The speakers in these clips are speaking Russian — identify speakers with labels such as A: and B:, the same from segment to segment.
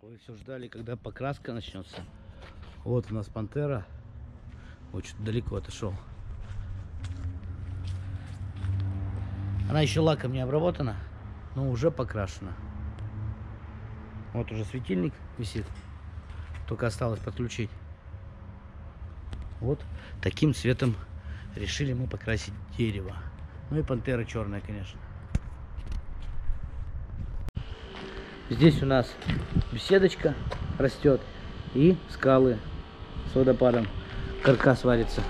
A: Вы все ждали, когда покраска начнется. Вот у нас пантера. Вот что-то далеко отошел. Она еще лаком не обработана, но уже покрашена. Вот уже светильник висит. Только осталось подключить. Вот таким цветом решили мы покрасить дерево. Ну и пантера черная, конечно. Здесь у нас беседочка растет и скалы с водопадом. Каркас варится.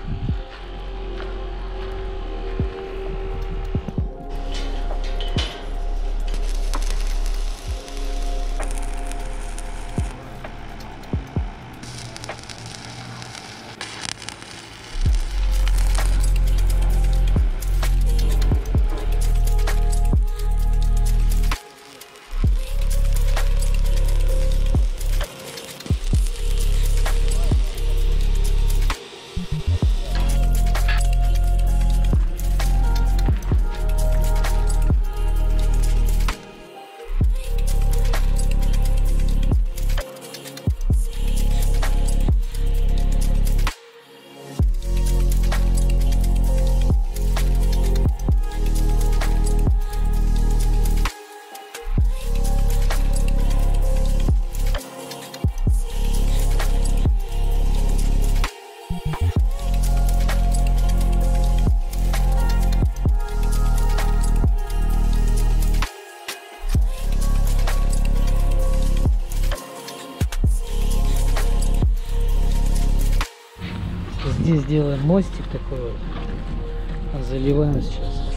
A: Здесь делаем мостик такой вот. Заливаем сейчас.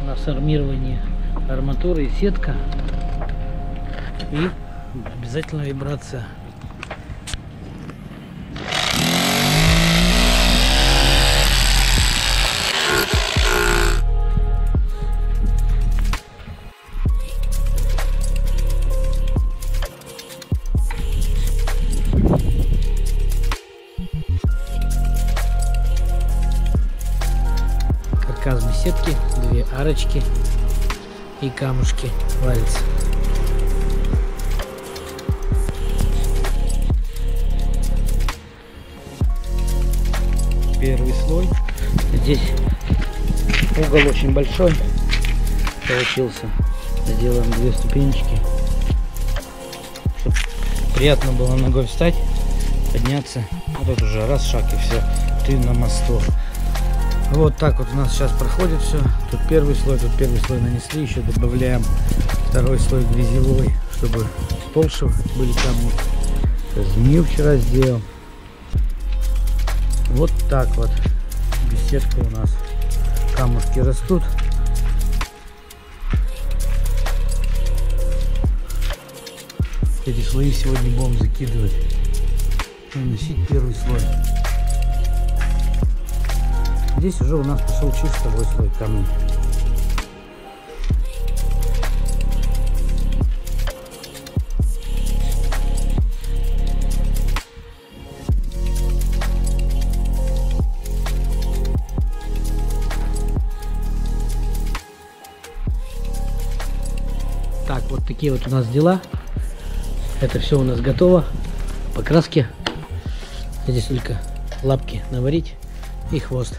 A: У нас армирование арматуры и сетка. И обязательно вибрация. Каркас беседки, две арочки и камушки варятся. Первый слой. Здесь угол очень большой получился. Сделаем две ступенечки, чтобы приятно было ногой встать, подняться. Вот тут уже раз шаг и все, ты на мосту. Вот так вот у нас сейчас проходит все. Тут первый слой, тут первый слой нанесли, еще добавляем второй слой грязевой, чтобы толще были камни. Змею вчера сделал. Вот так вот беседка у нас. Камушки растут. Эти слои сегодня будем закидывать. Наносить первый слой. Здесь уже у нас пошел чистовой слой камней. Так, вот такие вот у нас дела. Это все у нас готово. Покраски. Здесь только лапки наварить и хвост.